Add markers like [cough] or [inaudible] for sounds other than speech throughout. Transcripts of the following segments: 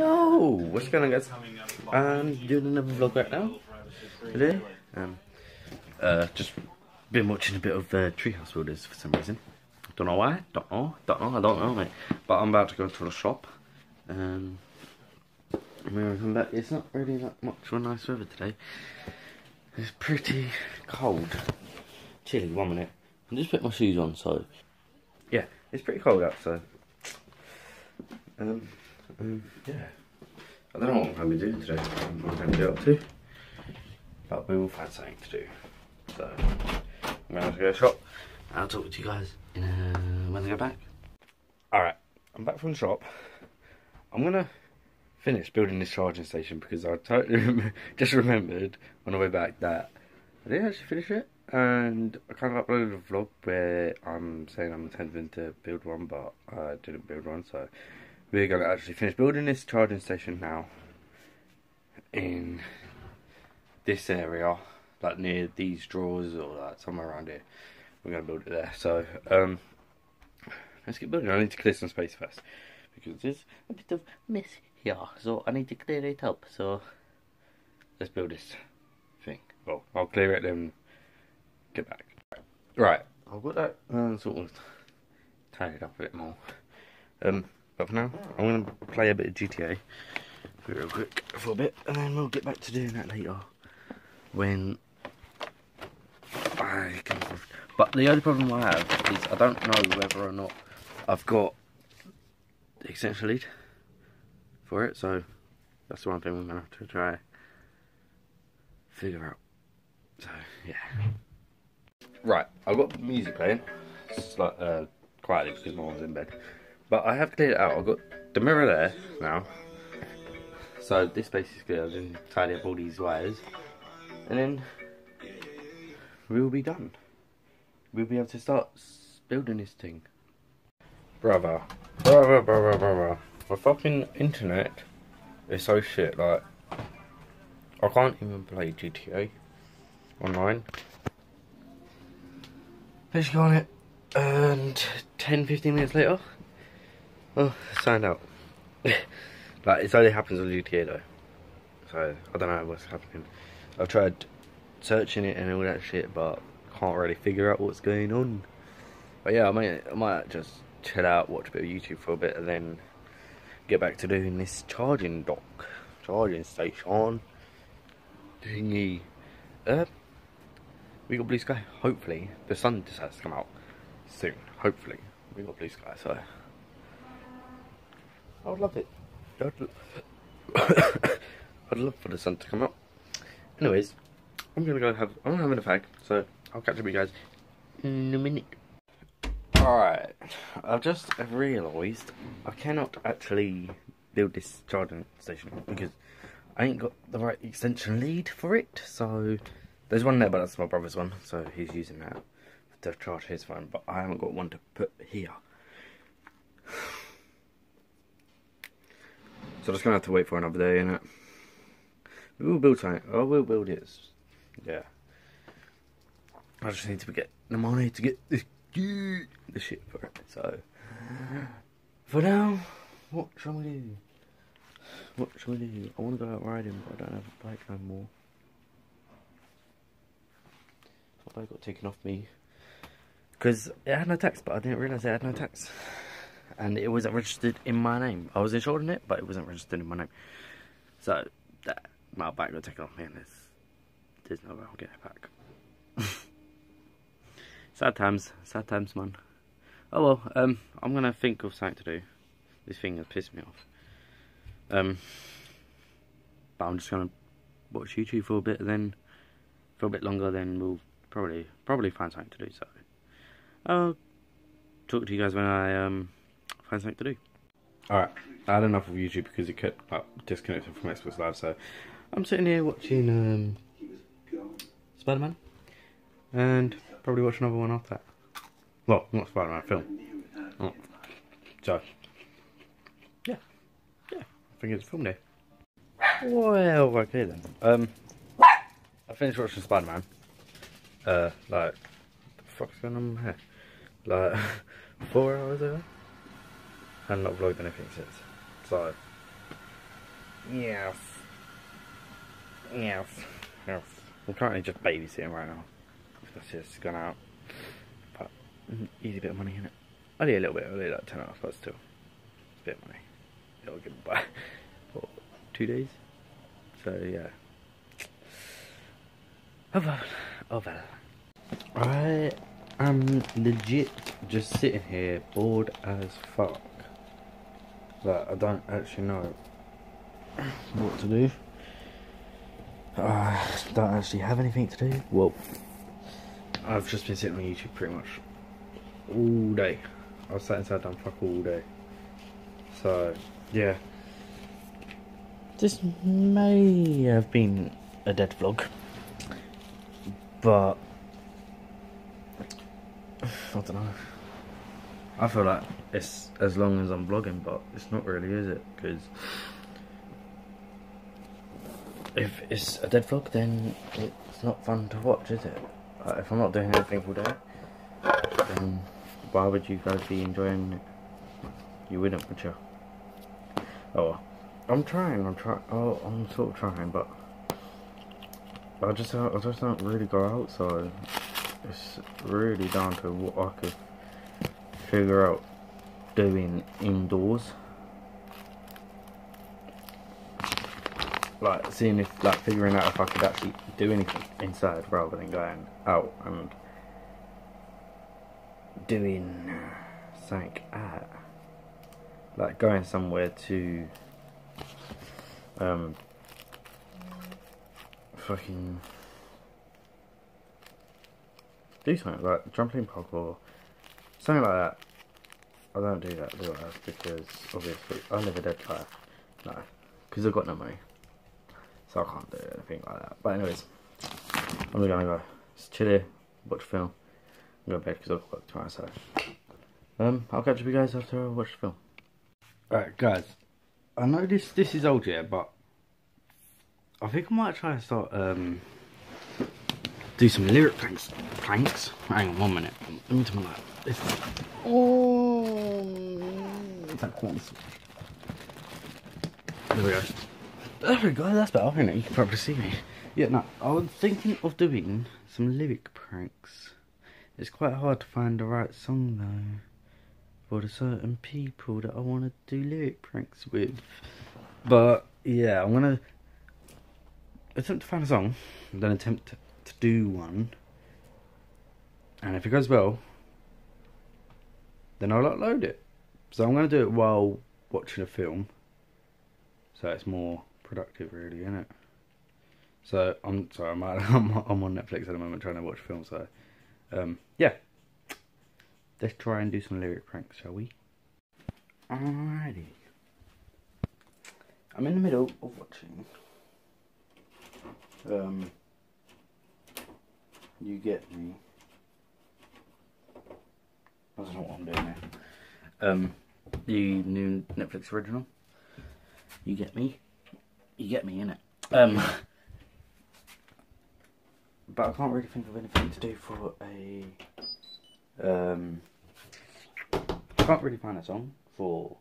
Yo, what's going on, guys? I'm doing another vlog right now. Today, um, uh, just been watching a bit of uh, Treehouse Builders for some reason. Don't know why. Don't know. Don't know. I don't know, mate. But I'm about to go to the shop. Um, I'm gonna come back. It's not really that much of a nice weather today. It's pretty cold. Chilly. One minute. I just put my shoes on, so yeah, it's pretty cold outside. Um, um, yeah. I don't know what I'm going to be doing today. I'm not going to be up to. But we will find something to do. So, I'm going to go shop. I'll talk to you guys in uh, when I go back. Alright, I'm back from the shop. I'm going to finish building this charging station because I totally [laughs] just remembered on the way back that I didn't actually finish it. And I kind of uploaded a vlog where I'm saying I'm intending to build one, but I didn't build one, so we're going to actually finish building this charging station now in this area, like near these drawers or like somewhere around here. We're going to build it there. So, um, let's get building. I need to clear some space first because there's a bit of mess here, so I need to clear it up. So, let's build this thing. Well, I'll clear it then get back. Right, I've got that uh, sort of tied up a bit more. Um, but for now, I'm going to play a bit of GTA real quick for a bit, and then we'll get back to doing that later when I can. But the only problem I have is I don't know whether or not I've got the extension lead for it, so that's the one thing we're going to have to try figure out. So, yeah. Right, I've got music playing. It's like uh, quietly because my mom's in bed. But I have cleared it out. I've got the mirror there now. So this basically I've been tidy up all these wires. And then we will be done. We'll be able to start building this thing. Brother. Brother, brother, brother. My fucking internet is so shit, like I can't even play GTA online. Go on it. And 10 15 minutes later, oh, signed out. [laughs] like, it only happens on GTA though. So, I don't know what's happening. I've tried searching it and all that shit, but can't really figure out what's going on. But yeah, I might, I might just chill out, watch a bit of YouTube for a bit, and then get back to doing this charging dock, charging station thingy. Uh, we got blue sky. Hopefully, the sun decides to come out soon. Hopefully, we got blue sky. So I would love it. I'd, [coughs] I'd love for the sun to come out. Anyways, I'm gonna go have. I'm having a fag, so I'll catch up with you guys in a minute. Alright, I've just realised I cannot actually build this charging station because I ain't got the right extension lead for it, so there's one there, but that's my brother's one, so he's using that to charge his phone, but I haven't got one to put here. So I'm just gonna have to wait for another day, innit? We will build something. Oh, I will build it. Yeah. I just need to get the money to get this the shit for it. So for now, what shall we do? What shall we do? I want to go out riding, but I don't have a bike no more. My bike got taken off me because it had no tax, but I didn't realise it had no tax, and it wasn't registered in my name. I was insured in it, but it wasn't registered in my name. So that my bike got taken off me, and there's there's no way I'll get it back. [laughs] sad times, sad times, man. Oh well, um, I'm gonna think of something to do. This thing has pissed me off. Um, but I'm just gonna watch YouTube for a bit, then for a bit longer, then we'll probably probably find something to do. So I'll talk to you guys when I um find something to do. All right, I had enough of YouTube because it kept like, disconnected from Xbox Live, so I'm sitting here watching um Spider-Man, and probably watch another one after that. Well, not Spider-Man film. Oh. So yeah, yeah, I think it's film day. Well, okay then. Um, I finished watching Spider-Man. Uh, like, what the fuck's going on here? Like, [laughs] four hours ago? And not vlogged anything since. So, Yes. Yes. Yes. I'm currently just babysitting right now. That's just gone out. But mm, easy bit of money in it. Only a little bit, only like 10 hours, but still. It's a bit of money. It'll get by for two days. So yeah. Oh well. Oh well. I am legit just sitting here bored as fuck. But I don't actually know what to do. I don't actually have anything to do. Well, I've just been sitting on YouTube pretty much all day. I was sat inside done fuck all day. So, yeah. This may have been a dead vlog. But, [sighs] I don't know. I feel like it's as long as I'm vlogging, but it's not really, is it? Because if it's a dead vlog, then it's not fun to watch, is it? Like, if I'm not doing anything all day, then why would you guys be enjoying it? You wouldn't, would you? Oh, I'm trying. I'm trying. Oh, I'm sort of trying, but I just I just don't really go out, so it's really down to what I could figure out doing indoors. like seeing if like figuring out if I could actually do anything inside rather than going out and doing something at like going somewhere to um fucking do something like trampoline park or something like that. I don't do that, do I? Because obviously I live a dead life. No, because I've got no money. So I can't do anything like that. But anyways, I'm gonna go just chill here, watch film, and go to bed because I've got work tomorrow. So um, I'll catch up with you guys after I watch the film. Alright, guys. I know this this is old yet, but I think I might try to start um do some lyric pranks. Pranks. Hang on one minute. Let me turn my light. Oh, that one's. There we go. There we go, that's better, isn't it? You can probably see me. Yeah, no, I was thinking of doing some lyric pranks. It's quite hard to find the right song though. For the certain people that I want to do lyric pranks with. But, yeah, I'm gonna attempt to find a song, then attempt to do one. And if it goes well, then I'll upload it. So I'm gonna do it while watching a film. So it's more productive, really, isn't it? So I'm sorry, I'm, [laughs] I'm on Netflix at the moment trying to watch film. So um, yeah, let's try and do some lyric pranks, shall we? Alrighty. I'm in the middle of watching. Um, you get me. Don't what I'm doing there. Um, the new Netflix original. You get me you get me in it. Um, but I can't really think of anything to do for a. Um, I can't really find a song for.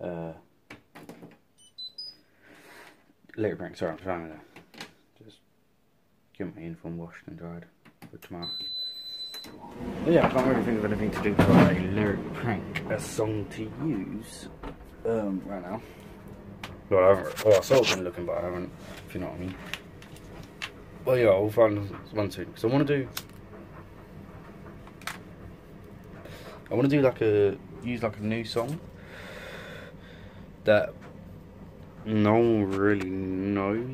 Uh, lyric prank. Sorry, I'm trying to get my uniform washed and dried for tomorrow. Yeah, I can't really think of anything to do for a lyric prank, a song to use um, right now. Well, I haven't, well, I sort of been looking, but I haven't, if you know what I mean. Well, yeah, I'll find one soon, because I want to do, I want to do like a, use like a new song that no one really knows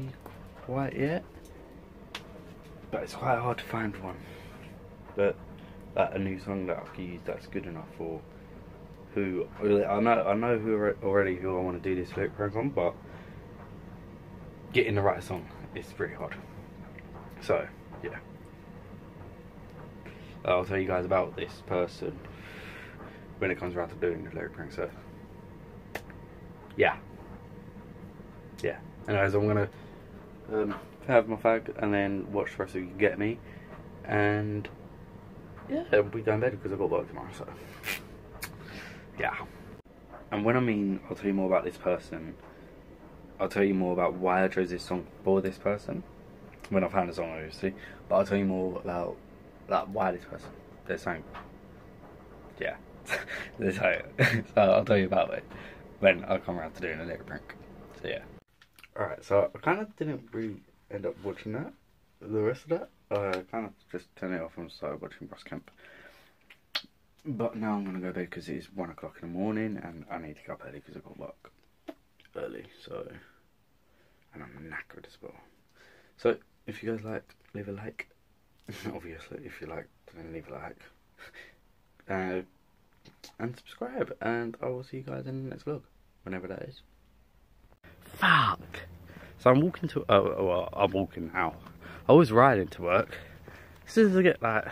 quite yet. But it's quite hard to find one but that a new song that I can use that's good enough for who I know I know who already who I want to do this lyric prank on, but getting the right song is pretty hard. So yeah, I'll tell you guys about this person when it comes around to doing the lyric prank. So yeah, yeah. Anyways, I'm gonna um, have my fag and then watch the rest of You Get Me and yeah, we will be going bed because I've got work tomorrow, so. yeah. And when I mean I'll tell you more about this person, I'll tell you more about why I chose this song for this person. When I found the song, obviously, but I'll tell you more about like why this person. There's something. Yeah, [laughs] there's [laughs] so I'll tell you about it when I come around to doing a little prank. So yeah. Alright, so I kind of didn't really end up watching that. The rest of that, I kind of just turned it off and started watching Brass Camp. But now I'm gonna go bed because it's one o'clock in the morning and I need to get up early because I've got work early. So, and I'm knackered as well. So, if you guys like, leave a like. [laughs] Obviously, if you like, then leave a like. [laughs] Uh, and subscribe. And I will see you guys in the next vlog, whenever that is. So I'm walking to. Oh, well, I'm walking now. I was riding to work. As soon as I get like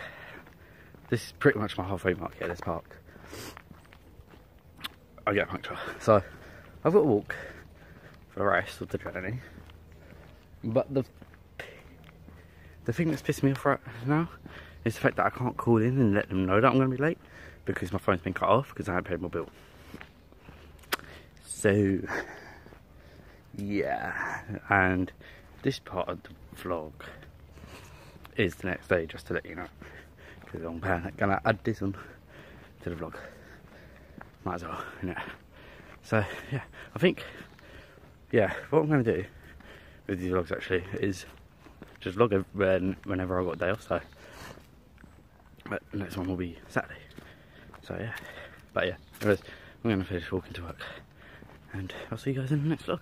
this is pretty much my halfway mark here, this park. I get puncture. So, I've got to walk for the rest of the journey. But the the thing that's pissed me off right now is the fact that I can't call in and let them know that I'm going to be late because my phone's been cut off because I haven't paid my bill. So, yeah, and this part of the vlog is the next day, just to let you know because I'm gonna add this on to the vlog. Might as well, yeah. So yeah, I think yeah, what I'm gonna do with these vlogs actually is just vlog when, whenever I got a day off. So, but next one will be Saturday. So yeah, but yeah, anyways, I'm gonna finish walking to work, and I'll see you guys in the next vlog.